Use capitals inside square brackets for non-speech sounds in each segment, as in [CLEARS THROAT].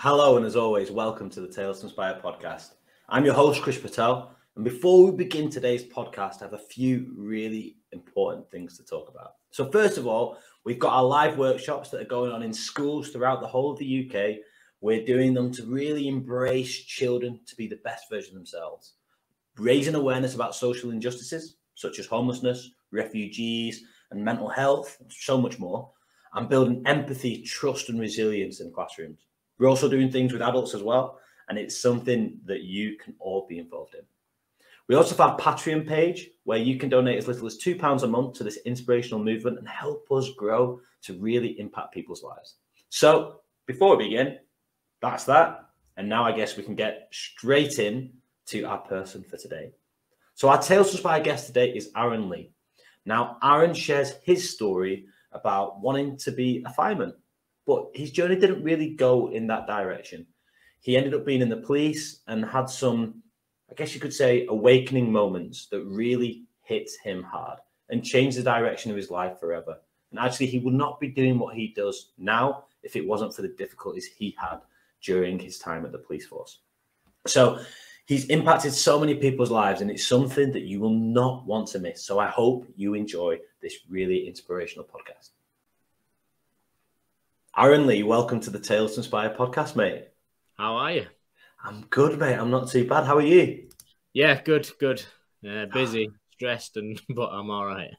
Hello, and as always, welcome to the Tales to Inspire podcast. I'm your host, Chris Patel. And before we begin today's podcast, I have a few really important things to talk about. So, first of all, we've got our live workshops that are going on in schools throughout the whole of the UK. We're doing them to really embrace children to be the best version of themselves, raising awareness about social injustices such as homelessness, refugees, and mental health, so much more, and building empathy, trust, and resilience in classrooms. We're also doing things with adults as well, and it's something that you can all be involved in. We also have a Patreon page where you can donate as little as £2 a month to this inspirational movement and help us grow to really impact people's lives. So, before we begin, that's that. And now I guess we can get straight in to our person for today. So, our Tales to Inspire guest today is Aaron Lee. Now, Aaron shares his story about wanting to be a fireman, but his journey didn't really go in that direction. He ended up being in the police and had some I guess you could say, awakening moments that really hit him hard and changed the direction of his life forever. And actually, he would not be doing what he does now if it wasn't for the difficulties he had during his time at the police force. So he's impacted so many people's lives, and it's something that you will not want to miss. So I hope you enjoy this really inspirational podcast. Aaron Lee, welcome to the Tales to Inspire podcast, mate. How are you? I'm good, mate. I'm not too bad. How are you? Yeah, good, good. Uh, busy, stressed, and [LAUGHS] but I'm all right.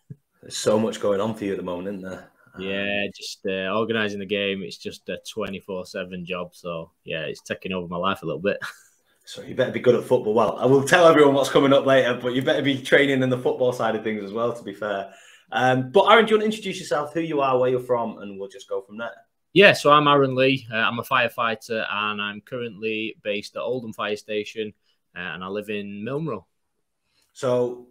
There's so much going on for you at the moment, isn't there? Yeah, just uh, organising the game. It's just a 24 7 job. So, yeah, it's taking over my life a little bit. [LAUGHS] So, you better be good at football. Well, I will tell everyone what's coming up later, but you better be training in the football side of things as well, to be fair. Um, but, Aaron, do you want to introduce yourself, who you are, where you're from, and we'll just go from there? Yeah, so I'm Aaron Lee. Uh, I'm a firefighter and I'm currently based at Oldham Fire Station uh, and I live in Milnrow. So,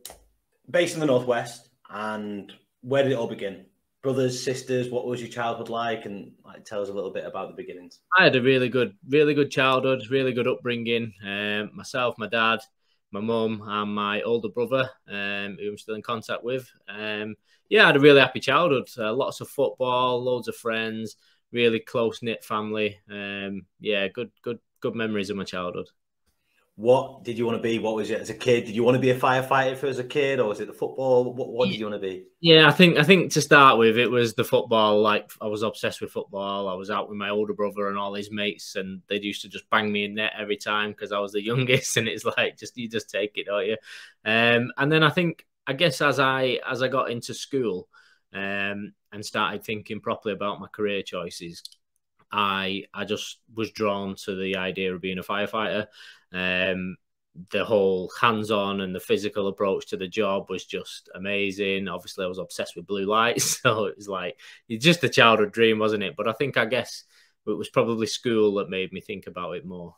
based in the Northwest, and where did it all begin? Brothers, sisters, what was your childhood like? And like, tell us a little bit about the beginnings. I had a really good, really good childhood, really good upbringing. Um, myself, my dad, my mum, and my older brother, um, who I'm still in contact with. Um, yeah, I had a really happy childhood. Uh, lots of football, loads of friends really close knit family. Um, yeah, good, good, good memories of my childhood. What did you want to be? What was it as a kid? Did you want to be a firefighter for as a kid, or was it the football? What, what did you want to be? Yeah, I think I think to start with, it was the football. Like I was obsessed with football. I was out with my older brother and all his mates, and they used to just bang me in net every time because I was the [LAUGHS] youngest. And it's like just you just take it, don't you? Um, and then I think I guess as I as I got into school, um, and started thinking properly about my career choices, I I just was drawn to the idea of being a firefighter. Um, the whole hands-on and the physical approach to the job was just amazing. Obviously, I was obsessed with blue lights, [LAUGHS] so it was like it's just a childhood dream, wasn't it? But I think I guess it was probably school that made me think about it more.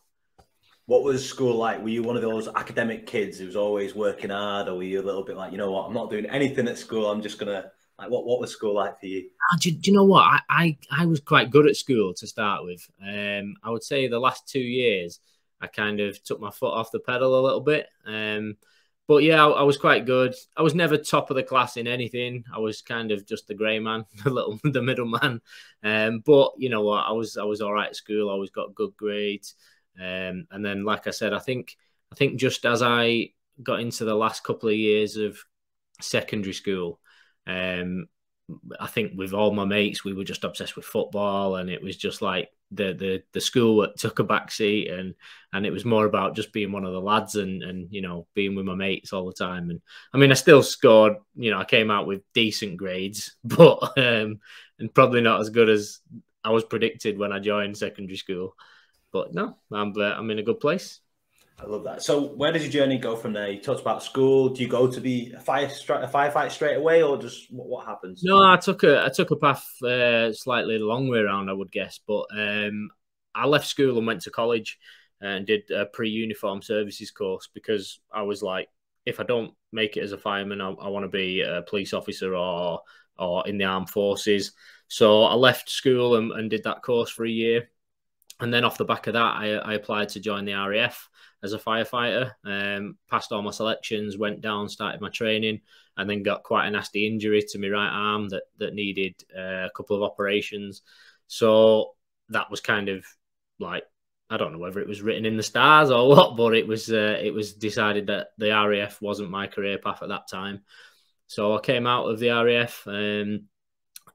What was school like? Were you one of those academic kids who was always working hard, or were you a little bit like, you know what, I'm not doing anything at school. I'm just gonna like, what what was school like for you? Uh, do, do, you know what? I, I, I was quite good at school to start with. Um, I would say the last two years, I kind of took my foot off the pedal a little bit. Um, but yeah, I, I, was quite good. I was never top of the class in anything. I was kind of just the grey man, [LAUGHS] the little, the middle man. Um, but you know what? I was, I was all right at school. I always got good grades. Um, and then, like I said, I think, I think just as I got into the last couple of years of secondary school, um, I think with all my mates, we were just obsessed with football, and it was just like the the the school took a back seat, and and it was more about just being one of the lads and and you know being with my mates all the time. And I mean, I still scored. You know, I came out with decent grades, [LAUGHS] but um, and probably not as good as I was predicted when I joined secondary school. But no, I'm uh, I'm in a good place. I love that. So, where does your journey go from there? You talked about school. Do you go to be a fire a firefight straight away, or just what, what happens? No, I took a I took a path uh, slightly the long way around, I would guess. But um, I left school and went to college and did a pre-uniform services course because I was like, if I don't make it as a fireman, I, I want to be a police officer or or in the armed forces. So I left school and, and did that course for a year, and then off the back of that, I, I applied to join the RAF as a firefighter. Um, passed all my selections, went down, started my training, and then got quite a nasty injury to my right arm that that needed uh, a couple of operations. So that was kind of like I don't know whether it was written in the stars or [LAUGHS] what, but it was uh, it was decided that the RAF wasn't my career path at that time. So I came out of the RAF, um,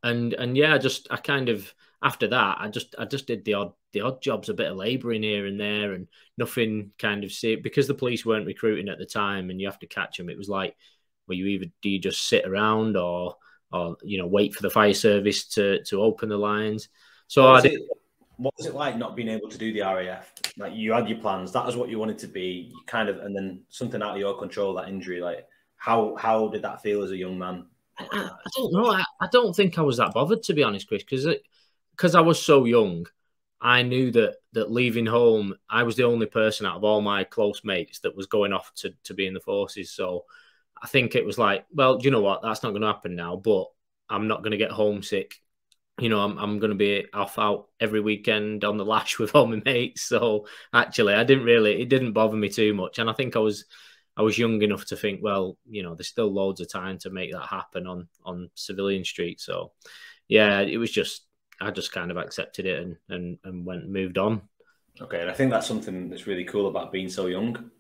and and yeah, just I kind of after that I just I just did the odd the odd jobs, a bit of labouring here and there, and nothing kind of see because the police weren't recruiting at the time, and you have to catch them. It was like, well, you either do you just sit around or or you know wait for the fire service to to open the lines. So I did. It, what was it like not being able to do the RAF? Like you had your plans, that was what you wanted to be. You kind of, and then something out of your control, that injury. Like how how did that feel as a young man? I, I don't know. I, I, don't think I was that bothered to be honest, Chris, because because I was so young. I knew that that leaving home, I was the only person out of all my close mates that was going off to to be in the forces. So I think it was like, well, you know what? That's not going to happen now. But I'm not going to get homesick. You know, I'm I'm going to be off out every weekend on the lash [LAUGHS] with all my mates. So actually, I didn't really, it didn't bother me too much. And I think I was I was young enough to think, well, you know, there's still loads of time to make that happen on on civilian street. So, yeah, it was just I just kind of accepted it and and and went and moved on. Okay, and I think that's something that's really cool about being so young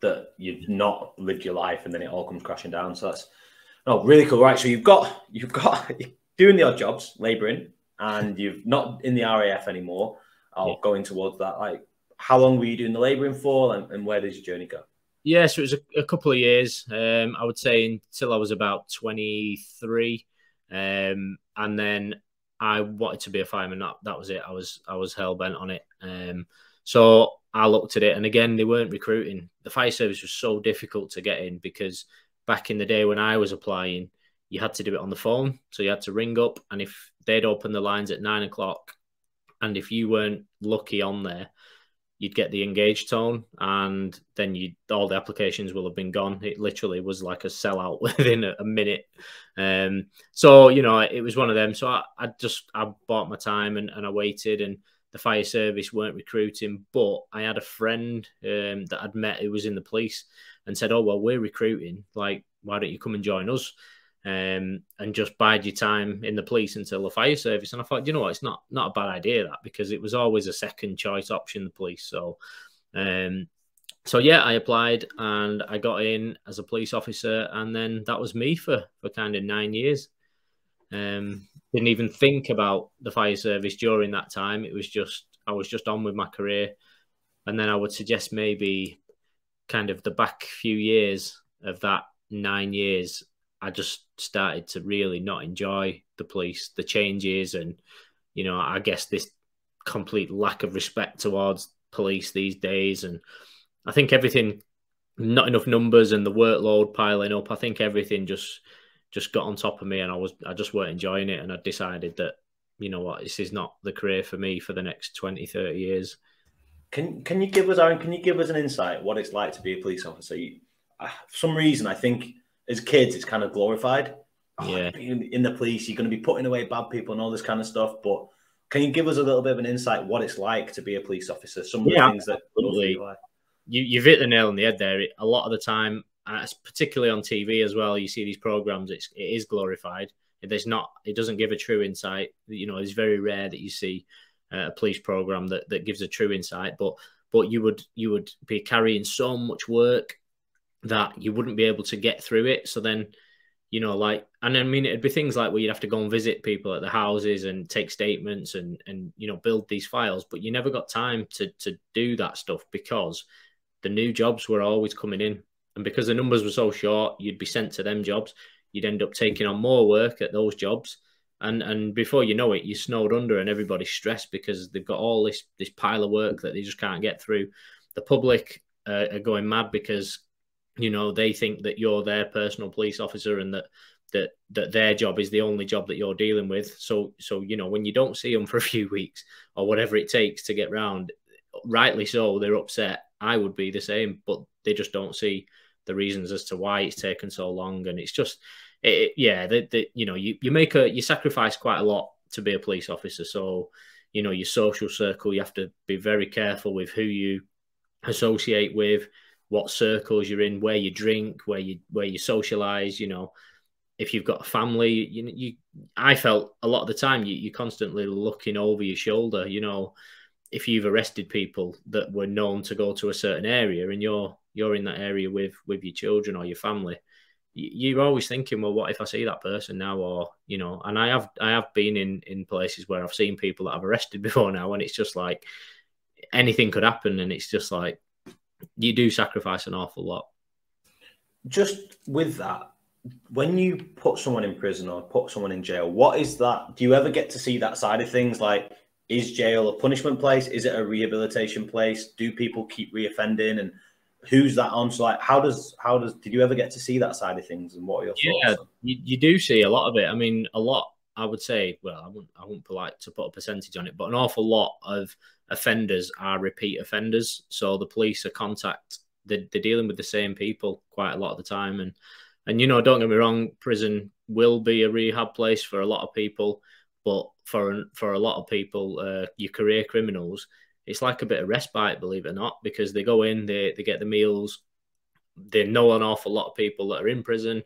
that you've not lived your life and then it all comes crashing down. So that's oh really cool. Right, so you've got you've got [LAUGHS] doing the odd jobs, labouring, and you've not in the RAF anymore. Or yeah. going towards that. Like, how long were you doing the labouring for, and, and where did your journey go? Yeah, so it was a, a couple of years. Um, I would say until I was about 23. Um, and then I wanted to be a fireman. That, that was it. I was I was hell bent on it. Um, so I looked at it, and again, they weren't recruiting. The fire service was so difficult to get in because back in the day when I was applying, you had to do it on the phone. So you had to ring up, and if they'd open the lines at nine o'clock, and if you weren't lucky on there, you'd get the engaged tone, and then you all the applications will have been gone. It literally was like a sellout [LAUGHS] within a, a minute. Um, so you know, it was one of them. So I, I just I bought my time and, and I waited, and the fire service weren't recruiting, but I had a friend um, that I'd met who was in the police and said, "Oh well, we're recruiting. Like, why don't you come and join us?" Um, and just bide your time in the police until the fire service. And I thought, you know what, it's not not a bad idea that because it was always a second choice option, the police. So, um, so yeah, I applied and I got in as a police officer, and then that was me for for kind of nine years. Um, didn't even think about the fire service during that time. It was just I was just on with my career, and then I would suggest maybe kind of the back few years of that nine years I just started to really not enjoy the police, the changes, and you know, I guess this complete lack of respect towards police these days. And I think everything, not enough numbers, and the workload piling up. I think everything just just got on top of me, and I was I just weren't enjoying it, and I decided that you know what, this is not the career for me for the next 20, 30 years. Can can you give us, Aaron? Can you give us an insight what it's like to be a police officer? You, uh, for some reason, I think as kids, it's kind of glorified. Oh, yeah. in the police, you're going to be putting away bad people and all this kind of stuff. But can you give us a little bit of an insight what it's like to be a police officer? Some of yeah, the things that absolutely. You, you've hit the nail on the head there. A lot of the time, uh, particularly on TV as well, you see these programs. It's it is glorified. There's not. It doesn't give a true insight. You know, it's very rare that you see uh, a police program that that gives a true insight. But but you would you would be carrying so much work that you wouldn't be able to get through it. So then, you know, like, and I mean, it'd be things like where you'd have to go and visit people at the houses and take statements and and you know build these files, but you never got time to to do that stuff because the new jobs were always coming in, and because the numbers were so short, you'd be sent to them jobs. You'd end up taking on more work at those jobs. And, and before you know it, you snowed under, and everybody's stressed because they've got all this this pile of work that they just can't get through. The public uh, are going mad because you know they think that you're their personal police officer and that that that their job is the only job that you're dealing with. So so you know when you don't see them [LAUGHS] for a few weeks or whatever it takes to get round rightly so they're upset. I would be the same but they just don't see the reasons as to why it's taken so long. And it's just it, yeah that you know you, you make a you sacrifice quite a lot to be a police officer. So you know your social circle you have to be very careful with who you associate with what circles you're in, where you drink, where you where you socialize. You know, if you've got a family, you you I felt a lot of the time you you're constantly looking over your shoulder. You know, if you've arrested people that were known to go to a certain area and you're you're in that area with with your children or your family you're always thinking well what if i see that person now or you know and i have i have been in in places where i've seen people that i've arrested [LAUGHS] before now and it's just like anything could happen and it's just like you do sacrifice an awful lot just with that when you put someone in prison or put someone in jail what is that do you ever get to see that side of things like is jail a punishment place? Is it a rehabilitation place? Do people keep reoffending? And who's that on? So like, how does how does did you ever get to see that side of things? And what are your yeah, thoughts? You, you do see a lot of it. I mean, a lot. I would say, well, I wouldn't, I wouldn't polite to put a percentage on it, but an awful lot of offenders are repeat offenders. So the police are contact. They're, they're dealing with the same people quite a lot of the time, and and you know, don't get me wrong, prison will be a rehab place for a lot of people but for for a lot of people, uh, your career criminals, it's like a bit of respite, believe it or not, because they go in, they they get the meals, they know an awful lot of people that are in prison,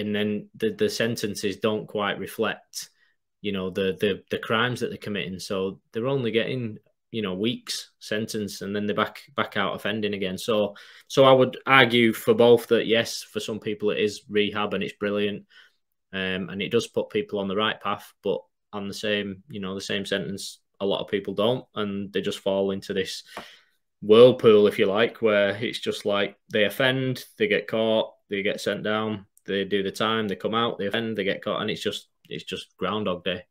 and then the the sentences don't quite reflect, you know, the the the crimes that they're committing. So they're only getting you know weeks sentence and then they're back back out offending again so so i would argue for both that yes for some people it is rehab and it's brilliant um, and it does put people on the right path but on the same, you know, the same sentence, a lot of people don't, and they just fall into this whirlpool, if you like, where it's just like they offend, they get caught, they get sent down, they do the time, they come out, they offend, they get caught, and it's just it's just Groundhog Day.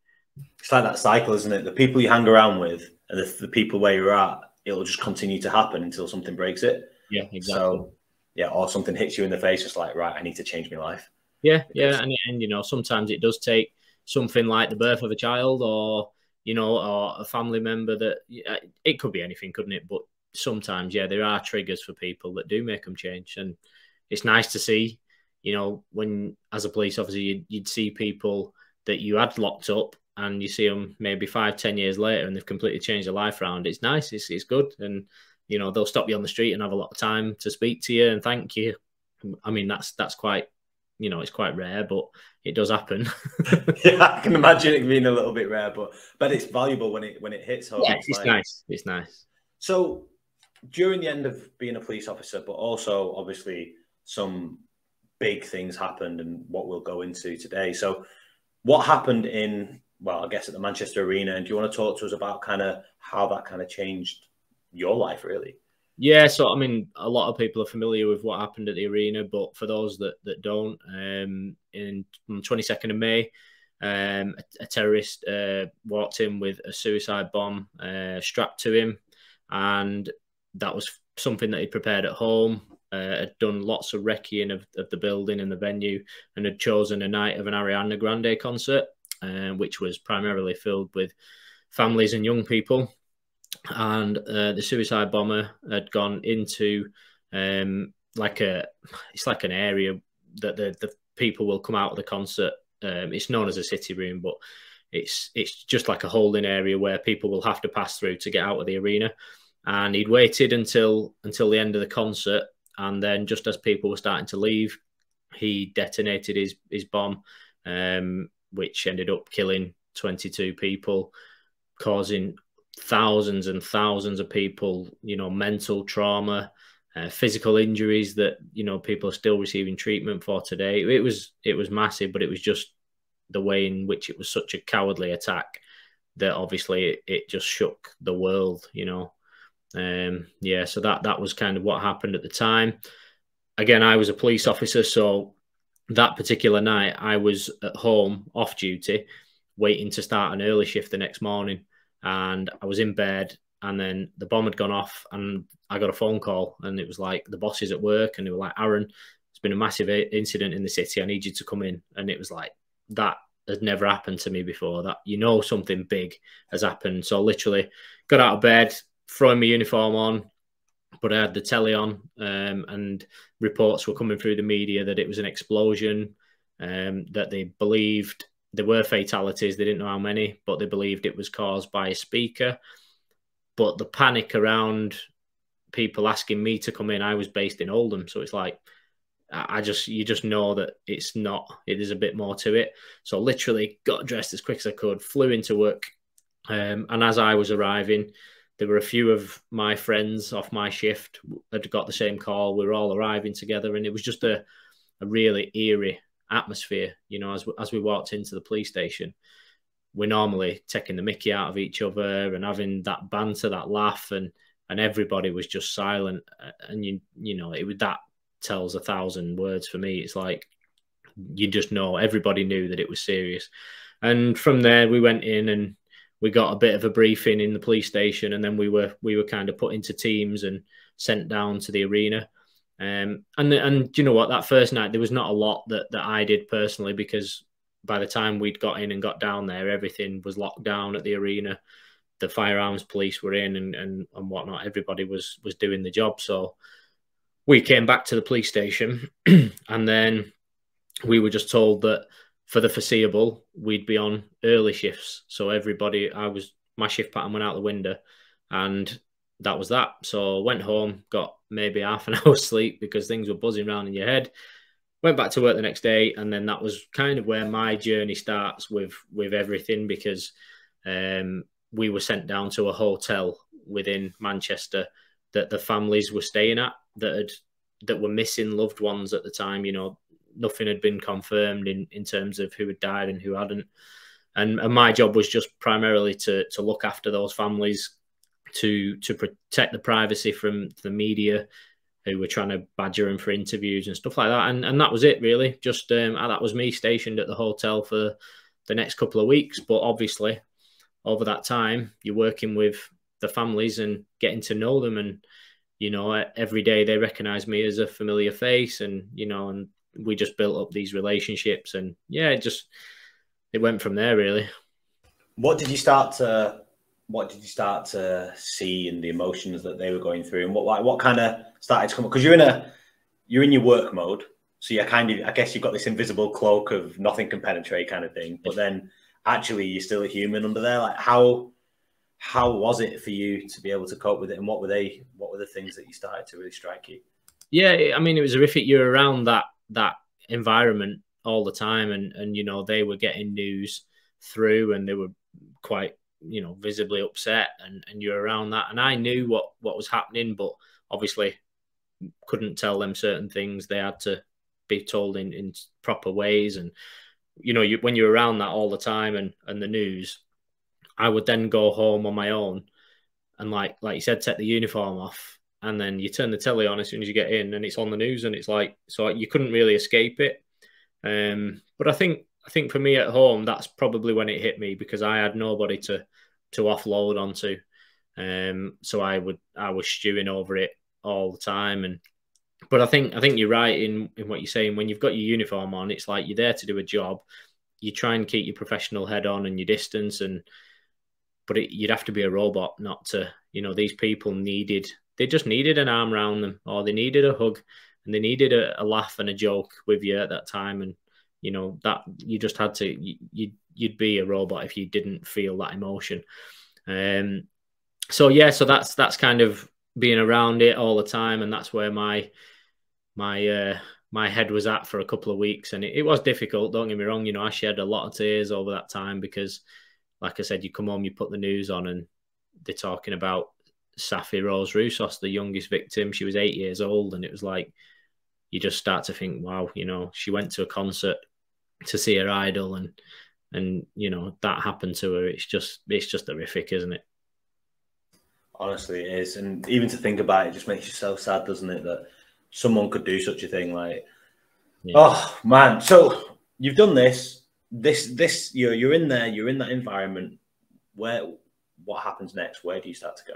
It's like that cycle, isn't it? The people you hang around with and the, the people where you're at, it'll just continue to happen until something breaks it. Yeah, exactly. So, yeah, or something hits you in the face, just like, right, I need to change my life. Yeah, yeah, and, and you know, sometimes it does take something like the birth of a child or you know or a family member that it could be anything couldn't it but sometimes yeah there are triggers for people that do make them change and it's nice to see you know when as a police officer you'd, you'd see people that you had locked up and you see them maybe five ten years later and they've completely changed their life around it's nice it's, it's good and you know they'll stop you on the street and have a lot of time to speak to you and thank you i mean that's that's quite you know it's quite rare but it does happen. [LAUGHS] yeah, I can imagine it being a little bit rare, but but it's valuable when it when it hits home. Yeah, it's, it's like... nice. It's nice. So during the end of being a police officer, but also obviously some big things happened and what we'll go into today. So what happened in well, I guess at the Manchester Arena, and do you want to talk to us about kind of how that kind of changed your life really? Yeah, so I mean, a lot of people are familiar with what happened at the arena, but for those that that don't, um, in on 22nd of May, um, a, a terrorist uh, walked in with a suicide bomb uh, strapped to him, and that was something that he prepared at home. Uh, had done lots of wrecking of, of the building and the venue, and had chosen a night of an Ariana Grande concert, uh, which was primarily filled with families and young people and uh, the suicide bomber had gone into um, like a it's like an area that the, the people will come out of the concert. Um, it's known as a city room, but it's it's just like a holding area where people will have to pass through to get out of the arena. And he'd waited until until the end of the concert, and then just as people were starting to leave, he detonated his his bomb, um, which ended up killing 22 people, causing thousands and thousands of people, you know, mental trauma, uh, physical injuries that you know people are still receiving treatment for today. It was it was massive, but it was just the way in which it was such a cowardly attack that obviously it, it just shook the world. You know, um, yeah. So that that was kind of what happened at the time. Again, I was a police officer, so that particular night I was at home off duty, waiting to start an early shift the next morning and I was in bed and then the bomb had gone off and I got a phone call and it was like the bosses at work and they were like Aaron it's been a massive incident in the city I need you to come in and it was like that has never happened to me before that you know something big has happened so literally got out of bed throwing my uniform on but I had the telly on um, and reports were coming through the media that it was an explosion um, that they believed there were fatalities. They didn't know how many, but they believed it was caused by a speaker. But the panic around people asking me to come in, I was based in Oldham, so it's like I just you just know that it's not. It is a bit more to it. So literally got dressed as quick as I could, flew into work, um, and as I was arriving, there were a few of my friends off my shift had got the same call. We were all arriving together, and it was just a, a really eerie atmosphere. You know, as as we walked into the police station, we're normally taking the Mickey out of each other and having that banter, that laugh, and and everybody was just silent. And you you know, it was that tells a thousand words for me. It's like you just know everybody knew that it was serious. And from there, we went in and we got a bit of a briefing in the police station, and then we were we were kind of put into teams and sent down to the arena. Um, and and you know what? That first night there was not a lot that that I did personally because by the time we'd got in and got down there, everything was locked down at the arena. The firearms police were in and and, and whatnot. Everybody was was doing the job. So we came back to the police station, [CLEARS THROAT] and then we were just told that for the foreseeable we'd be on early shifts. So everybody, I was my shift pattern went out the window, and that was that. So went home, got maybe half an [LAUGHS] hour sleep because things were buzzing around in your head. Went back to work the next day, and then that was kind of where my journey starts with with everything because um, we were sent down to a hotel within Manchester that the families were staying at that had that were missing loved ones at the time. You know, nothing had been confirmed in in terms of who had died and who hadn't. And, and my job was just primarily to to look after those families, to to protect the privacy from the media who were trying to badger him for interviews and stuff like that. And and that was it really. Just um, that was me stationed at the hotel for the next couple of weeks. But obviously, over that time, you're working with the families and getting to know them, and you know, every day they recognise me as a familiar face, and you know, and we just built up these relationships, and yeah, it just it went from there really. What did you start to what did you start to see in the emotions that they were going through and what like what kind of started to come because you're in a you're in your work mode so you're kind of i guess you've got this invisible cloak of nothing can penetrate kind of thing but then actually you're still a human under there. Like how how was it for you to be able to cope with it and what were they what were the things that you started to really strike you? Yeah i mean it was horrific. You're around that that environment all the time and and you know they were getting news through and they were quite you know visibly upset and and you're around that. And i knew what what was happening but obviously couldn't tell them certain things. They had to be told in in proper ways. And you know you, when you're around that all the time and and the news i would then go home on my own and like like you said take the uniform off and then you turn the telly on as soon as you get in and it's on the news and it's like so you couldn't really escape it um but i think I think for me at home, that's probably when it hit me because I had nobody to to offload onto. Um, so I would I was stewing over it all the time. And but I think I think you're right in in what you're saying. When you've got your uniform on, it's like you're there to do a job. You try and keep your professional head on and your distance, and but it, you'd have to be a robot not to. You know, these people needed they just needed an arm around them, or they needed a hug, and they needed a, a laugh and a joke with you at that time. And you know that you just had to you you'd be a robot if you didn't feel that emotion um so yeah so that's that's kind of being around it all the time and that's where my my uh my head was at for a couple of weeks and it, it was difficult don't get me wrong you know i shed a lot of tears over that time because like i said you come home you put the news on and they're talking about Saffie Rose Roussos the youngest victim she was eight years old and it was like you just start to think wow you know she went to a concert to see her idol and and you know that happened to her. It's just it's just horrific isn't it? Honestly it is and even to think about it just makes you so sad doesn't it that someone could do such a thing like yeah. oh man. So you've done this this this you're you're in there you're in that environment. Where what happens next? Where do you start to go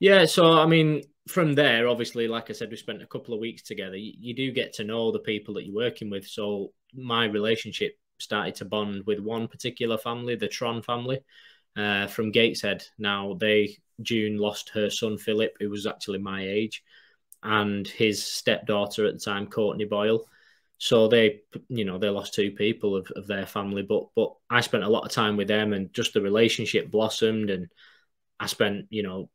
yeah so i mean from there obviously like i said we spent a couple of weeks together you, you do get to know the people that you're working with so my relationship started to bond with one particular family, the Tron family uh, from Gateshead. Now, they, June lost her son Philip, who was actually my age, and his stepdaughter at the time, Courtney Boyle. So they, you know, they lost two people of, of their family, but but I spent a lot of time with them, and just the relationship blossomed. And I spent, you know,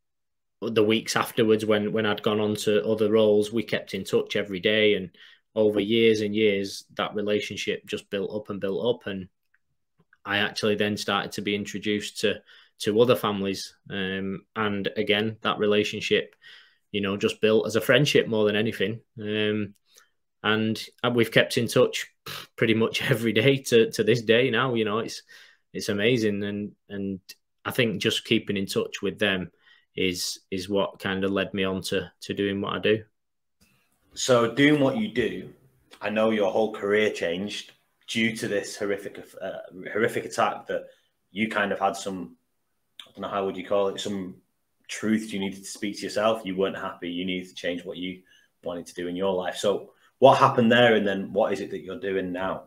the weeks afterwards when when I'd gone on to other roles, we kept in touch every day, and over years and years, that relationship just built up and built up. And I actually then started to be introduced to to other families. Um, and again, that relationship, you know, just built as a friendship more than anything. Um, and we've kept in touch pretty much [LAUGHS] every day to, to this day now. You know, it's it's amazing, and and I think just keeping in touch with them is is what kind of led me on to to doing what I do. So doing what you do, I know your whole career changed due to this horrific uh, horrific attack that you kind of had some I don't know how would you call it some truth you needed to speak to yourself. You weren't happy. You needed to change what you wanted to do in your life. So what happened there, and then what is it that you're doing now?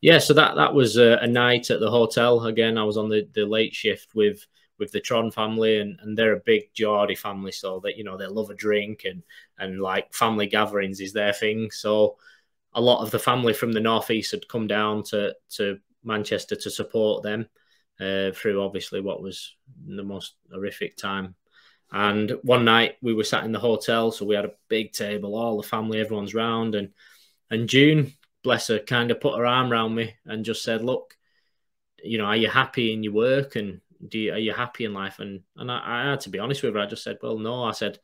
Yeah, so that that was a, a night at the hotel. Again, I was on the, the late shift with with the Tron family, and, and they're a big Geordie family, so that you know they love a drink and and like family gatherings is their thing. So a lot of the family from the northeast had come down to to Manchester to support them uh, through obviously what was the most horrific time. And one night we were sat in the hotel, so we had a big table, all the family, everyone's round, and and June, bless her, kind of put her arm around me and just said, "Look, you know, are you happy in your work and do you, are you happy in life?" And and I, I had to be honest with her. I just said, "Well, no." I said,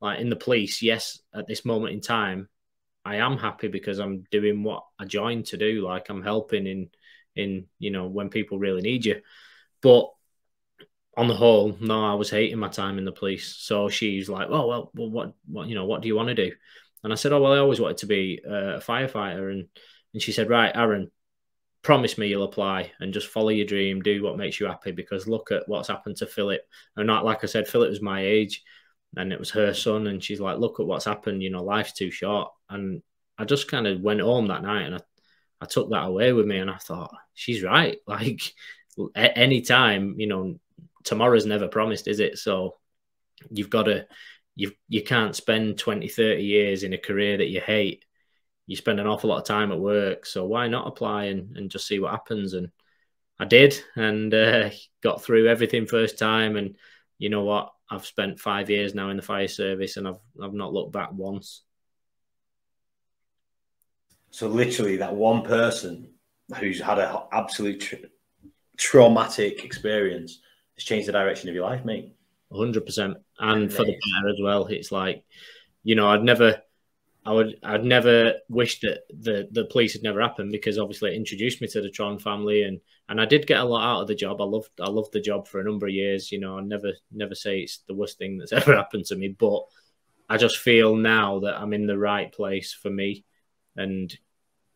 like in the police, yes, at this moment in time, I am happy because I'm doing what I joined to do. Like I'm helping in in you know when people really need you. But on the whole, no, I was hating my time in the police. So she's like, "Oh well, well, what, what, you know, what do you want to do?" And I said, "Oh well, I always wanted to be a firefighter." And and she said, "Right, Aaron, promise me you'll apply and just follow your dream, do what makes you happy. Because look at what's happened to Philip. And not like I said, Philip was my age, and it was her son. And she's like, "Look at what's happened. You know, life's too short." And I just kind of went home that night and I, I took that away with me, and I thought, she's right. [LAUGHS] Like any time, you know, tomorrow's never promised, is it? So you've got to you you can't spend 20 30 years in a career that you hate you spend an awful lot of time at work so why not apply and, and just see what happens and i did and uh, got through everything first time and you know what i've spent five years now in the fire service and i've i've not looked back once so literally that one person who's had an absolute tra- traumatic experience has changed the direction of your life, mate. 100%. And for the better as well. It's like, you know, I'd never, I would, I'd never wish that the, the police had never happened because obviously it introduced me to the Tron family and, and I did get a lot out of the job. I loved, I loved the job for a number of years. You know, I never, never say it's the worst thing that's [LAUGHS] ever happened to me, but I just feel now that I'm in the right place for me. And,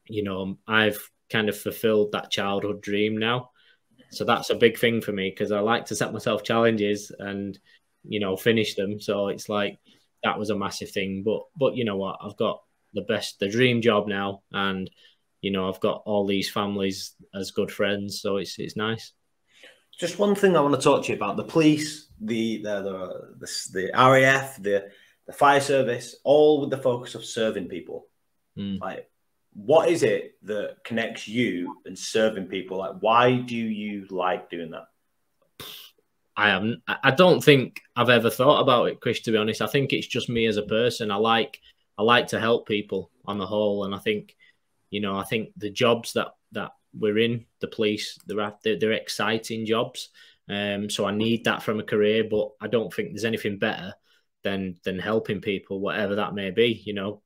you know, I've kind of fulfilled that childhood dream now so that's a big thing for me because I like to set myself challenges and you know finish them. So it's like that was a massive thing. But but you know what? I've got the best, the dream job now, and you know I've got all these families as good friends. So it's it's nice. Just one thing I want to talk to you about: the police, the the the, the, the RAF, the the fire service, all with the focus of serving people. Mm. Like what is it that connects you and serving people? Like, why do you like doing that? I am. I don't think I've ever thought about it, Chris. To be honest, I think it's just me as a person. I like, I like to help people on the whole, and I think, you know, I think the jobs that that we're in, the police, they're they're, they're exciting jobs. Um, so I need that from a career, but I don't think there's anything better than than helping people, whatever that may be. You know,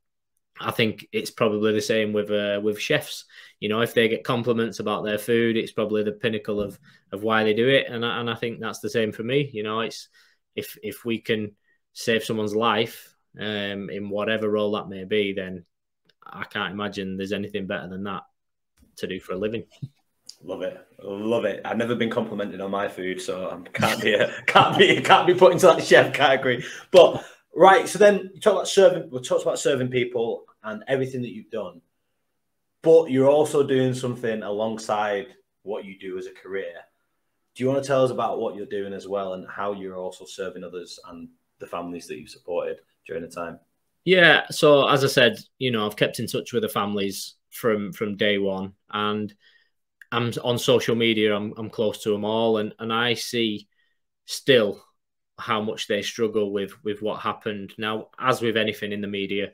I think it's probably the same with uh, with chefs. You know, if they get compliments about their food, it's probably the pinnacle of of why they do it. And I, and I think that's the same for me. You know, it's if if we can save someone's life um, in whatever role that may be, then I can't imagine there's anything better than that to do for a living. Love it, love it. I've never been complimented on my food, so I can't be a, [LAUGHS] can't be can't be put into that chef category. But Right. So then you talk about serving. We talked about serving people and everything that you've done, but you're also doing something alongside what you do as a career. Do you want to tell us about what you're doing as well and how you're also serving others and the families that you've supported during the time? Yeah. So as I said, you know, I've kept in touch with the families from from day one, and I'm on social media. I'm I'm close to them all, and and I see still how much they struggle with with what happened. Now, as with anything in the media,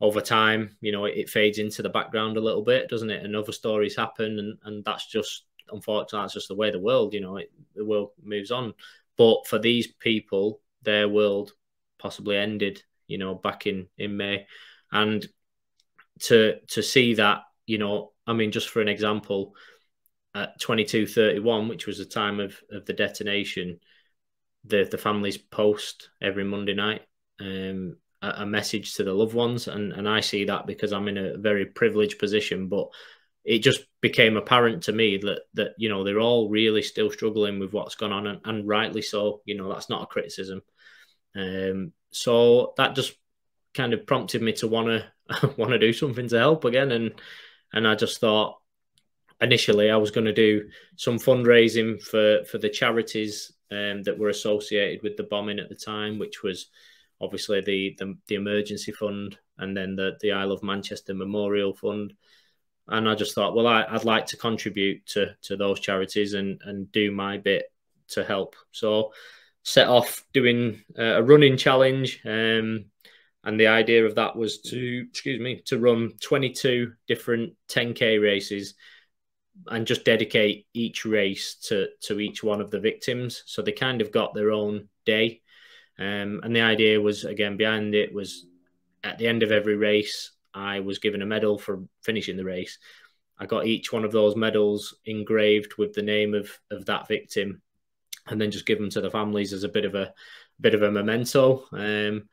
over time, you know, it, it, fades into the background a little bit, doesn't it? And other stories happen, and and that's just unfortunately, that's just the way the world, you know, it, the world moves on. But for these people, their world possibly ended, you know, back in in May, and to to see that, you know, I mean, just for an example, at twenty two thirty one, which was the time of of the detonation, the the families post every Monday night. Um, a, message to the loved ones, and and I see that because I'm in a very privileged position, but it just became apparent to me that that you know they're all really still struggling with what's gone on, and, and rightly so. You know that's not a criticism. Um, so that just kind of prompted me to want to want to do something to help again, and and I just thought initially I was going to do some fundraising for for the charities um, that were associated with the bombing at the time, which was obviously the, the, the emergency fund and then the the Isle of Manchester Memorial Fund. And I just thought, well, I, would like to contribute to to those charities and and do my bit to help. So set off doing a running challenge. Um, and the idea of that was to excuse me to run 22 different 10k races and just dedicate each race to to each one of the victims so they kind of got their own day um, and the idea was again behind it was at the end of every race, I was given a medal for finishing the race. I got each one of those medals engraved with the name of of that victim, and then just give them to the families as a bit of a bit of a memento. Um,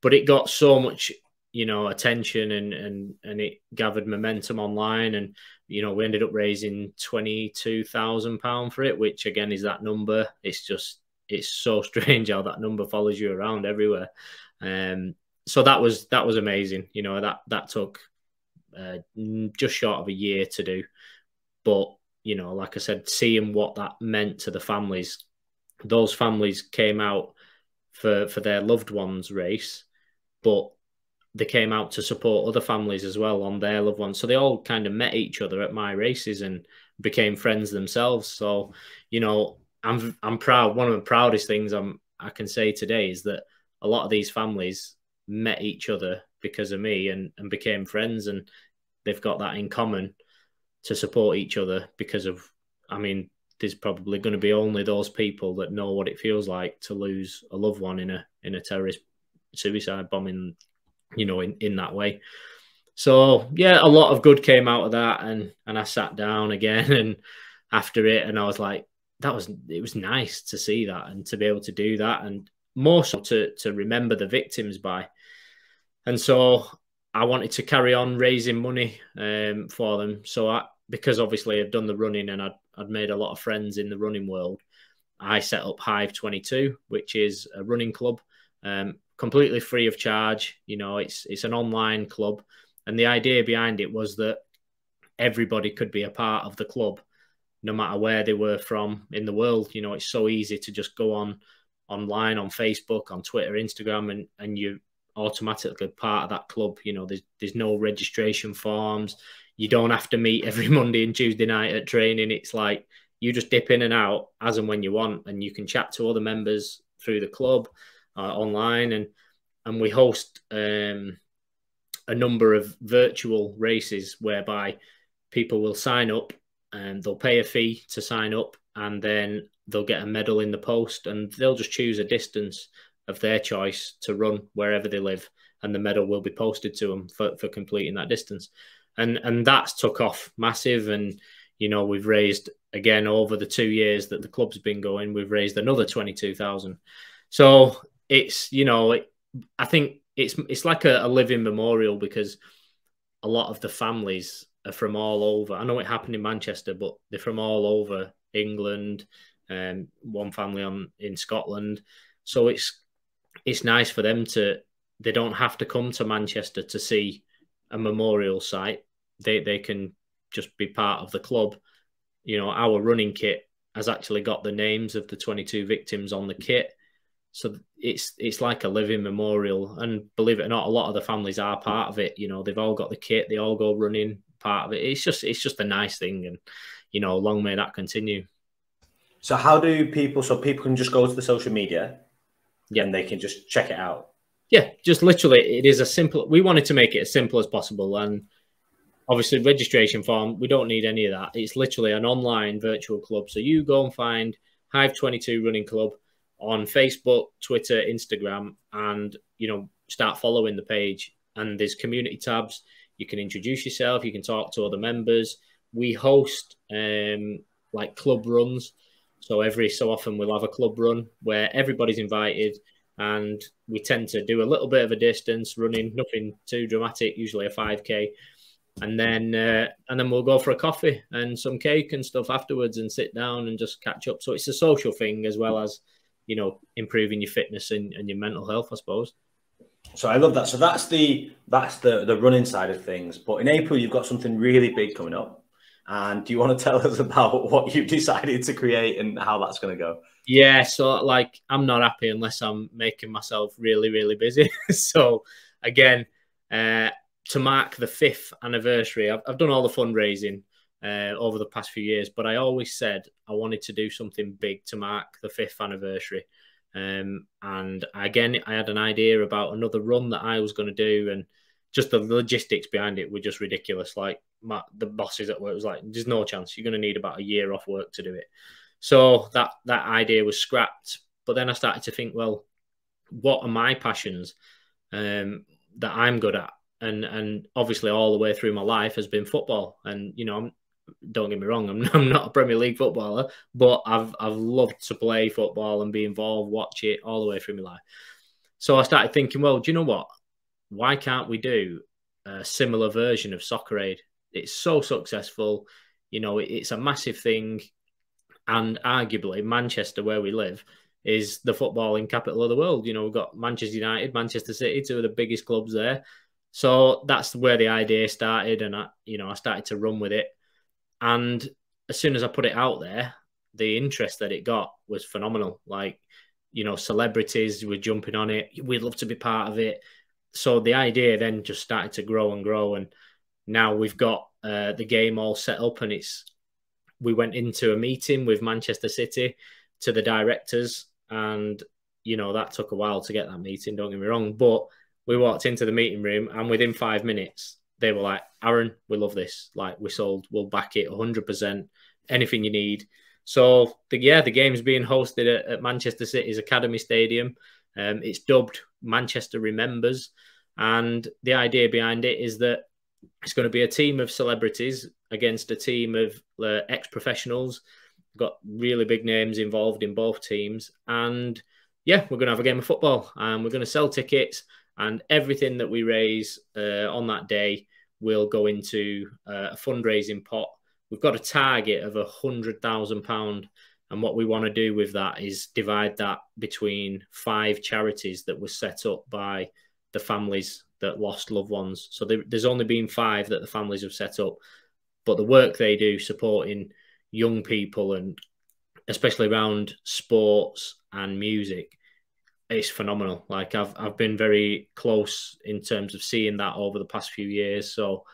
but it got so much, you know, attention and and and it gathered momentum online, and you know, we ended up raising twenty two thousand pound for it, which again is that number. It's just it's so [LAUGHS] strange how that number follows you around everywhere. Um, so that was that was amazing. You know that that took uh, just short of a year to do, but you know, like I said, seeing what that meant to the families, those families came out for for their loved ones race, but they came out to support other families as well on their loved ones. So they all kind of met each other at my races and became friends themselves. So, you know, I'm I'm proud. One of the proudest things I'm I can say today is that a lot of these families met each other because of me and and became friends, and they've got that in common to support each other because of. I mean, there's probably going to be only those people that know what it feels like to lose a loved one in a in a terrorist suicide bombing, you know, in in that way. So yeah, a lot of good came out of that, and and I sat down again [LAUGHS] and after it, and I was like, that was it was nice to see that and to be able to do that and more so to to remember the victims by and so i wanted to carry on raising money um, for them so i because obviously i've done the running and I'd, I'd made a lot of friends in the running world i set up hive 22 which is a running club um, completely free of charge you know it's it's an online club and the idea behind it was that everybody could be a part of the club no matter where they were from in the world. You know, it's so easy to just go on online on Facebook, on Twitter, Instagram, and and you automatically part of that club. You know, there's there's no registration forms. You don't have to meet every [LAUGHS] Monday and Tuesday night at training. It's like you just dip in and out as and when you want, and you can chat to other members through the club uh, online, and and we host um, a number of virtual races whereby people will sign up and they'll pay a fee to sign up and then they'll get a medal in the post and they'll just choose a distance of their choice to run wherever they live and the medal will be posted to them for, for completing that distance. And and that's took off massive and you know we've raised again over the two years that the club's been going we've raised another 22000 so it's you know it, i think it's it's like a, a living memorial because a lot of the families are from all over. I know it happened in Manchester, but they're from all over England. Um, one family on in Scotland, so it's it's nice for them to. They don't have to come to Manchester to see a memorial site. They they can just be part of the club. You know, our running kit has actually got the names of the 22 victims on the kit. So it's it's like a living memorial, and believe it or not, a lot of the families are part of it. You know, they've all got the kit, they all go running part of it. It's just it's just a nice thing, and you know, long may that continue. So how do people? So people can just go to the social media, yeah, and they can just check it out. Yeah, just literally, it is a simple. We wanted to make it as simple as possible, and obviously registration form. We don't need any of that. It's literally an online virtual club. So you go and find Hive Twenty Two Running Club on Facebook, Twitter, Instagram, and you know start following the page. And there's community tabs. You can introduce yourself. You can talk to other members. We host um, like club runs. So every so often we'll have a club run where everybody's invited and we tend to do a little bit of a distance running, nothing too dramatic, usually a 5k. And then uh, and then we'll go for a coffee and some cake and stuff afterwards and sit down and just catch up. So it's a social thing as well as, you know, improving your fitness and, and your mental health, I suppose. So I love that. So that's the that's the the running side of things. But in April, you've got something really big coming up. And do you want to [LAUGHS] tell us about what you've decided to create and how that's going to go? Yeah, so like I'm not happy unless I'm making myself really, really busy. [LAUGHS] so again, uh, to mark the fifth anniversary, I've, I've done all the fundraising uh, over the past few years, but I always said I wanted to do something big to mark the fifth anniversary. Um, and again, I had an idea about another run that I was going to do, and just the logistics behind it were just ridiculous. Like my, the bosses at work was like, "There's no chance. You're going to need about a year off work to do it." So that that idea was scrapped. But then I started to think, well, what are my passions um, that I'm good at? And and obviously, all the way through my life has been football. And you know, I'm, don't get me wrong, I'm, [LAUGHS] I'm not a Premier League footballer, but I've I've loved to play football and be involved, watch it all the way through my life. So I started thinking, well, do you know what? why can't we do a similar version of Soccer Aid? It's so successful. You know, it's a massive thing. And arguably, Manchester, where we live, is the footballing capital of the world. You know, we've got Manchester United, Manchester City, two of the biggest clubs there. So that's where the idea started. And I, you know, I started to run with it. And as soon as I put it out there, the interest that it got was phenomenal. Like, you know, celebrities were jumping on it. We'd love to be part of it so the idea then just started to grow and grow, and now we've got uh, the game all set up, and it's we went into a meeting with Manchester City to the directors, and you know that took a while to get that meeting. Don't get me wrong, but we walked into the meeting room, and within five minutes, they were like, "Aaron, we love this. Like, we sold. We'll back it 100. percent Anything you need." So the, yeah, the game's being hosted at, at Manchester City's Academy Stadium. Um, it's dubbed Manchester Remembers. And the idea behind it is that it's going to be a team of celebrities against a team of uh, ex professionals. Got really big names involved in both teams. And yeah, we're going to have a game of football and we're going to sell tickets. And everything that we raise uh, on that day will go into uh, a fundraising pot. We've got a target of a hundred thousand pound and what we want to do with that is divide that between five charities that were set up by the families that lost loved ones. So there, there's only been five that the families have set up, but the work they do supporting young people and especially around sports and music is phenomenal. Like I've I've been very close in terms of seeing that over the past few years. So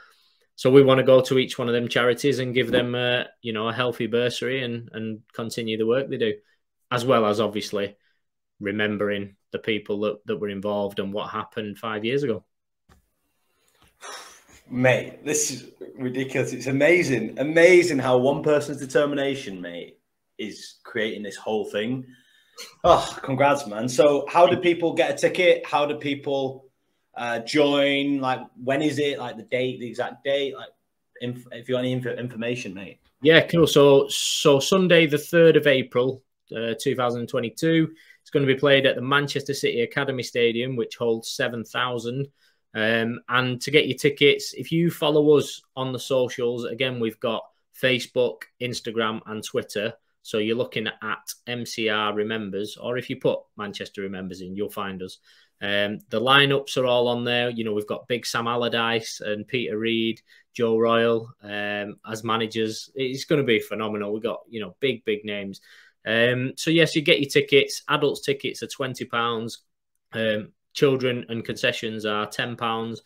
so we want to go to each one of them charities and give them, uh, you know, a healthy bursary and and continue the work they do, as well as obviously remembering the people that, that were involved and what happened five years ago. Mate, this is ridiculous. It's amazing, amazing how one person's determination, mate, is creating this whole thing. Oh, congrats, man! So, how do people get a ticket? How do people uh, join? Like, when is it? Like the date, the exact date? Like, if, if you want any info, information, mate. Yeah, cool. So, so Sunday, the third of April, uh, 2022. It's going to be played at the Manchester City Academy Stadium, which holds seven thousand. Um, and to get your tickets, if you follow us on the socials, again, we've got Facebook, Instagram, and Twitter. So you're looking at MCR Remembers, or if you put Manchester Remembers in, you'll find us. Um, the lineups are all on there. You know, we've got Big Sam Allardyce and Peter Reid, Joe Royle um, as managers. It's going to be phenomenal. We've got, you know, big, big names. Um, so, yes, you get your tickets. Adults' tickets are £20. Um, children and concessions are £10.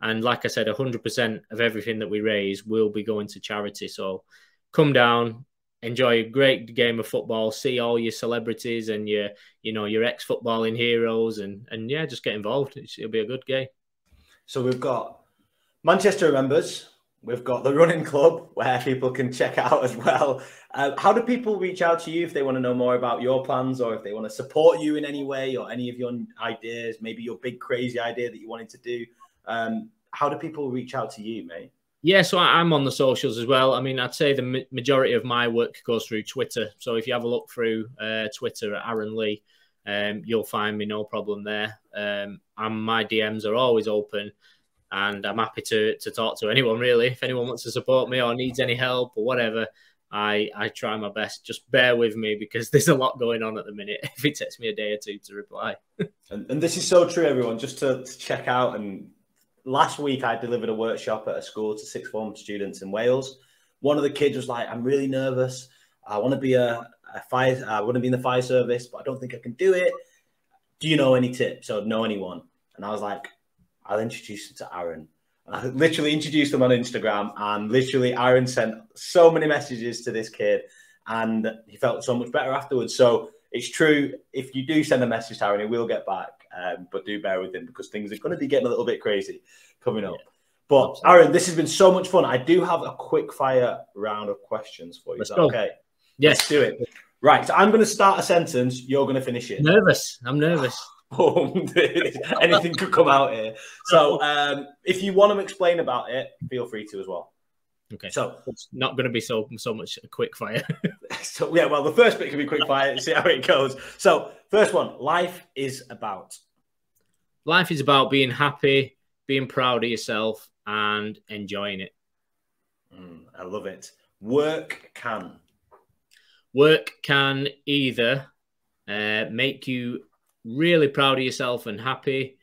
And like I said, 100% of everything that we raise will be going to charity. So come down, enjoy a great game of football, see all your celebrities and your, you know, your ex-footballing heroes, and and yeah, just get involved. It'll be a good game. So we've got Manchester Remembers, We've got the running club where people can check out as well. Uh, how do people reach out to you if they want to know more about your plans or if they want to support you in any way or any of your ideas, maybe your big crazy idea that you wanted to do? Um, how do people reach out to you, mate? Yeah, so I'm on the socials as well. I mean, I'd say the majority of my work goes through Twitter. So if you have a look through uh, Twitter at Aaron Lee, um, you'll find me no problem there. Um, and my DMs are always open and I'm happy to to talk to anyone really. If anyone wants to support me or needs any help or whatever, I I try my best. Just bear with me because [LAUGHS] there's a lot going on at the minute. [LAUGHS] If it takes me a day or two to reply, [LAUGHS] and, and this is so true, everyone. Just to, to check out and last week I delivered a workshop at a school to sixth form students in Wales. One of the kids was like, "I'm really nervous. I want to be a, a fire. I want to be in the fire service, but I don't think I can do it. Do you know any tips or know anyone?" And I was like, I'll introduce him to Aaron. And I literally introduced them on Instagram, and literally Aaron sent so many messages to this kid, and he felt so much better afterwards. So it's true. If you do send a message to Aaron, he will get back, um, but do bear with him because things are going to be getting a little bit crazy coming up. Yeah. But Aaron, this has been so much fun. I do have a quick fire round of questions for you. Let's go. Okay. Yes, Let's do it. Right. So I'm going to start a sentence. You're going to finish it. Nervous. I'm nervous. [LAUGHS] Anything could come out here. So, um, if you want to explain about it, feel free to as well. Okay. So it's not going to be so so much a quick fire. [LAUGHS] so yeah, well, the first bit can be quick fire. See how it goes. So, first one: life is about. Life is about being happy, being proud of yourself, and enjoying it. Mm, I love it. Work can. Work can either uh, make you really proud of yourself and happy,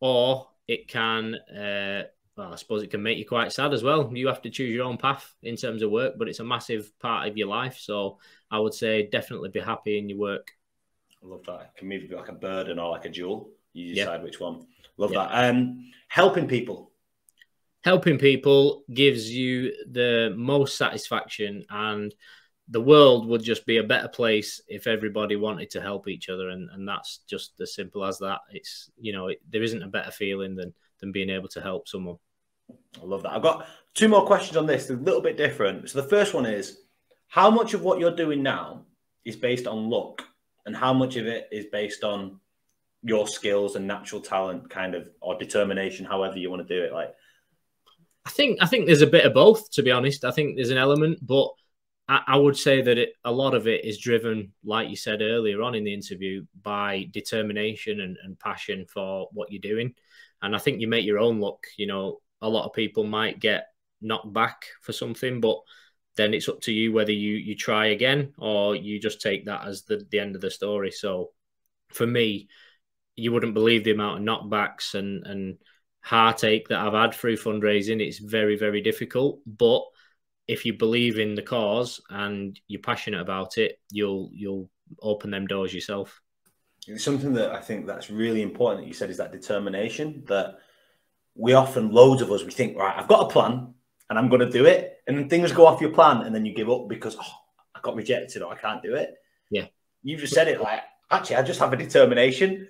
or it can, uh, well, I suppose it can make you quite sad as well. You have to choose your own path in terms of work, but it's a massive part of your life. So I would say definitely be happy in your work. I love that. It can maybe be like a burden or like a jewel. You decide yeah. which one. Love yeah. that. Um, helping people. Helping people gives you the most satisfaction and the world would just be a better place if everybody wanted to help each other and, and that's just as simple as that it's you know it, there isn't a better feeling than than being able to help someone. I love that. I've got two more questions on this They're a little bit different. So the first one is how much of what you're doing now is based on luck? And how much of it is based on your skills and natural talent kind of or determination however you want to do it like? I think i think there's a bit of both to be honest. I think there's an element but I, would say that it, a lot of it is driven, like you said earlier on in the interview, by determination and, and passion for what you're doing. And I think you make your own luck. You know, a lot of people might get knocked back for something, but then it's up to you whether you you try again or you just take that as the, the end of the story. So for me, you wouldn't believe the amount of knockbacks and and heartache that I've had through fundraising. It's very, very difficult. But if you believe in the cause and you're passionate about it, you'll you'll open them doors yourself. It's something that I think that's really important that you said is that determination that we often loads of us we think right I've got a plan and I'm going to do it and then things go off your plan and then you give up because oh, I got rejected or I can't do it. Yeah. You just said it like actually I just have a determination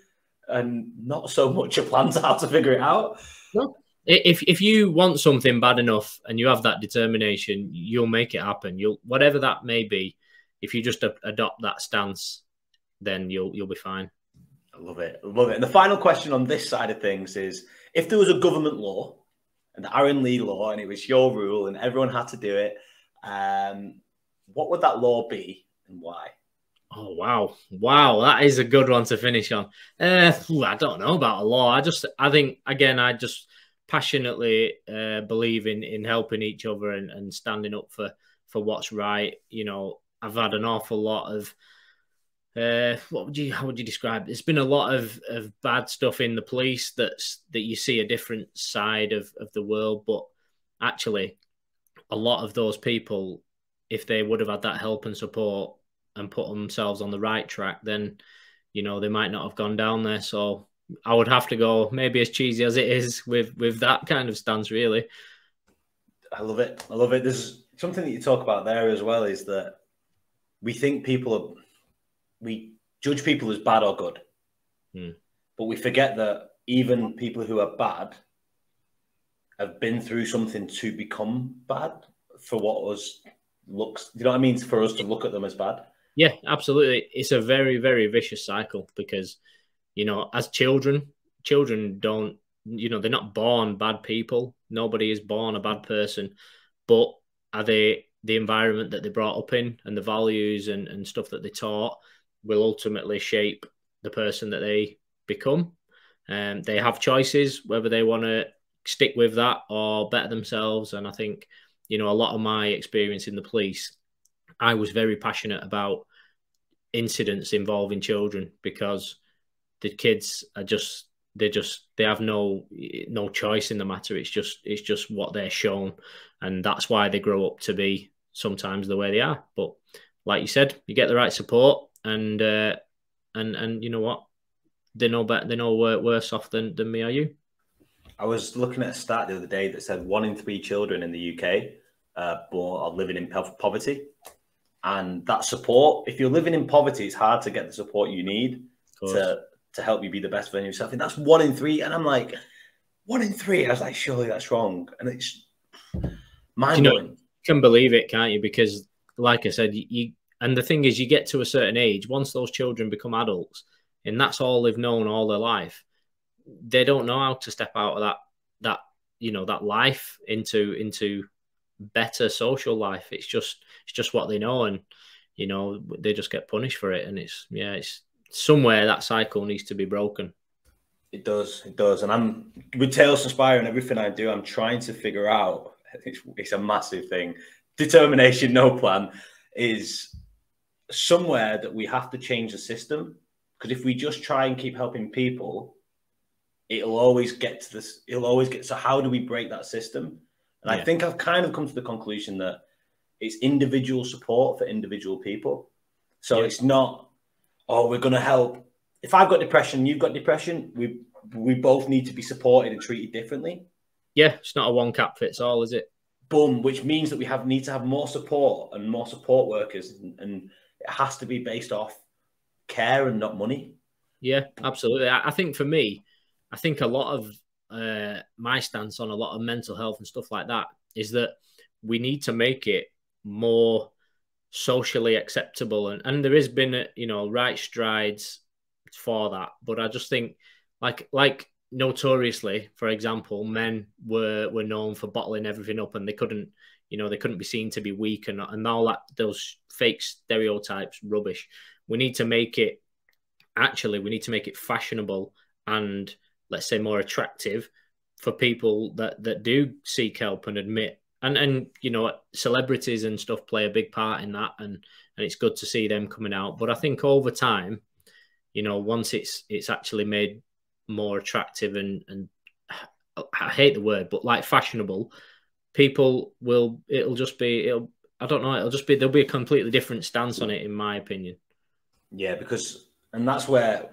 and not so much a plan to how to figure it out. No, if if you want something bad enough and you have that determination, you'll make it happen. You'll whatever that may be. If you just adopt that stance, then you'll you'll be fine. I love it. I love it. And the final question on this side of things is: if there was a government law, and the Aaron Lee law, and it was your rule, and everyone had to do it, um, what would that law be, and why? Oh wow, wow, that is a good one to finish on. Uh, I don't know about a law. I just, I think again, I just passionately uh, believe in in helping each other and, and standing up for for what's right. You know, I've had an awful lot of uh, what would you how would you describe? There's been a lot of, of bad stuff in the police that's that you see a different side of, of the world, but actually, a lot of those people, if they would have had that help and support and put themselves on the right track, then you know they might not have gone down there. So I would have to go maybe as cheesy as it is with with that kind of stance. Really, I love it. I love it. There's something that you talk about there as well is that we think people are we judge people as bad or good, hmm. but we forget that even people who are bad have been through something to become bad for what was looks. You know what I mean? For us to look at them as bad. Yeah, absolutely. It's a very, very vicious cycle because, you know, as children, children don't, you know, they're not born bad people. Nobody is born a bad person, but are they the environment that they brought up in and the values and, and stuff that they taught will ultimately shape the person that they become. Um, they have choices whether they want to stick with that or better themselves. And I think, you know, a lot of my experience in the police, I was very passionate about incidents involving children because the kids are just they just they have no no choice in the matter it's just it's just what they're shown and that's why they grow up to be sometimes the way they are but like you said you get the right support and uh, and and you know what? They know better they know worse off than, than me or you? I was looking at a stat the other day that said one in three children in the uk uh, born are living in poverty. And that support if you're living in poverty it's hard to get the support you need to to help you be the best version of yourself. And that's one in three. And i'm like one in three? I was like surely that's wrong. And it's mind blowing you know, can believe it can't you? Because like i said you and the thing is you get to a certain age once those children become adults and that's all they've known all their life they don't know how to step out of that that you know that life into into better social life. It's just it's just what they know, and you know they just get punished for it. And it's yeah, it's somewhere that cycle needs to be broken. It does, it does. And I'm with Tales Inspire and everything I do. I'm trying to figure out. It's, it's a massive thing. Determination, no plan, is somewhere that we have to change the system. Because if we just try and keep helping people, it'll always get to this. It'll always get. So how do we break that system? And yeah. I think I've kind of come to the conclusion that it's individual support for individual people. So yeah. it's not, oh, we're going to help. If I've got depression, you've got depression, we we both need to be supported and treated differently. Yeah, it's not a one cap fits all, is it? Boom, which means that we have need to have more support and more support workers, and, and it has to be based off care and not money. Yeah, absolutely. I, I think for me, I think a lot of uh, my stance on a lot of mental health and stuff like that is that we need to make it more socially acceptable and, and there has been you know right strides for that but i just think like like notoriously for example men were were known for bottling everything up and they couldn't you know they couldn't be seen to be weak and, and all that those fake stereotypes rubbish. We need to make it actually we need to make it fashionable and let's say more attractive for people that that do seek help and admit. And and you know celebrities and stuff play a big part in that and and it's good to see them coming out. But i think over time you know once it's it's actually made more attractive and and i hate the word but like fashionable people will it'll just be it'll i don't know it'll just be there'll be a completely different stance on it in my opinion yeah because and that's where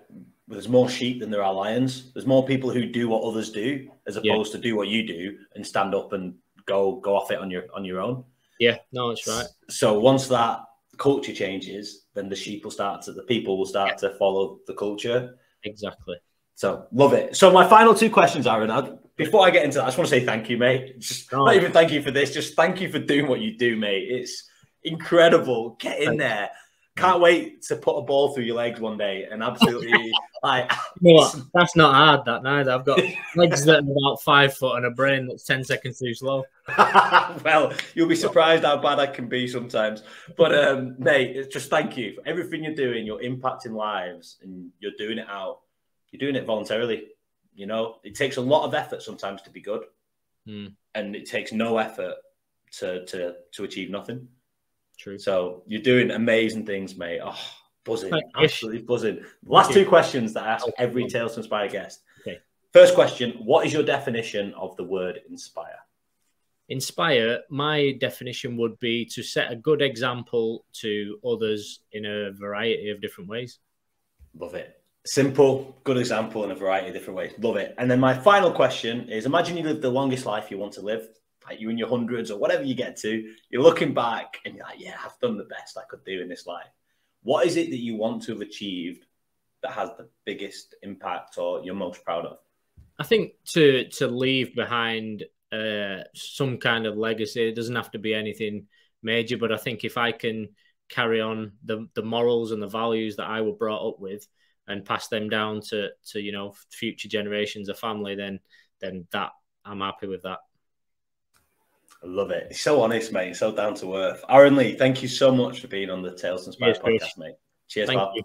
there's more sheep than there are lions. There's more people who do what others do as opposed yeah. to do what you do and stand up and go go off it on your on your own. Yeah, no, that's right. So once that culture changes, then the sheep will start to the people will start yeah. to follow the culture. Exactly. So love it. So my final two questions, Aaron. Before I get into that, I just want to say thank you, mate. Just oh. not even thank you for this. Just thank you for doing what you do, mate. It's incredible. Get in there. Can't wait to put a ball through your legs one day and absolutely [LAUGHS] like. You know that's not hard. That neither. I've got [LAUGHS] legs that are about five foot and a brain that's ten seconds too slow. [LAUGHS] well, you'll be surprised how bad I can be sometimes. But um, mate, just thank you for everything you're doing. You're impacting lives and you're doing it out. You're doing it voluntarily. You know, it takes a lot of effort sometimes to be good, mm. and it takes no effort to to to achieve nothing. True. So you're doing amazing things, mate. Oh, buzzing, absolutely buzzing. Last two questions that I ask every Tales to Inspire guest. Okay. First question: What is your definition of the word inspire? Inspire. My definition would be to set a good example to others in a variety of different ways. Love it. Simple, good example in a variety of different ways. Love it. And then my final question is: Imagine you live the longest life you want to live like you in your hundreds or whatever you get to, you're looking back and you're like, yeah, I've done the best I could do in this life. What is it that you want to have achieved that has the biggest impact or you're most proud of? I think to to leave behind uh, some kind of legacy. It doesn't have to be anything major, but I think if I can carry on the the morals and the values that I were brought up with and pass them down to to you know future generations of family, then then that I'm happy with that. I love it. He's so honest, mate. So down to earth. Aaron Lee, thank you so much for being on the Tales and Inspired podcast, Chris. mate. Cheers, thank pal. You.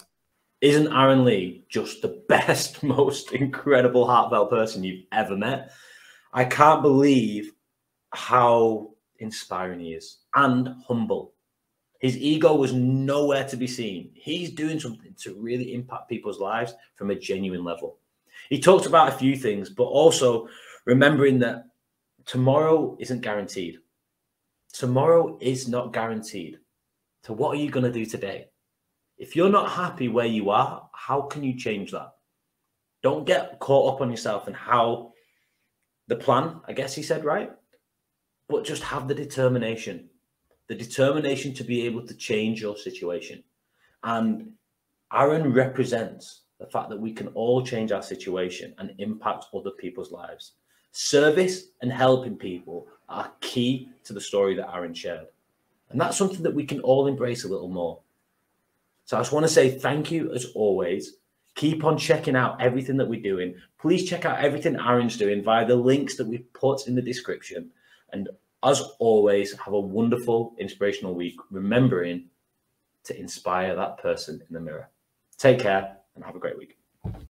Isn't Aaron Lee just the [LAUGHS] best, most incredible, heartfelt person you've ever met? I can't believe how inspiring he is and humble. His ego was nowhere to be seen. He's doing something to really impact people's lives from a genuine level. He talked about a few things, but also remembering that tomorrow isn't guaranteed. Tomorrow is not guaranteed. So, what are you going to do today? If you're not happy where you are, how can you change that? Don't get caught up on yourself and how the plan, I guess he said, right? But just have the determination, the determination to be able to change your situation. And Aaron represents the fact that we can all change our situation and impact other people's lives. Service and helping people are key to the story that Aaron shared. And that's something that we can all embrace a little more. So I just want to say thank you as always. Keep on checking out everything that we're doing. Please check out everything Aaron's doing via the links that we've put in the description. And as always, have a wonderful, inspirational week, remembering to inspire that person in the mirror. Take care and have a great week.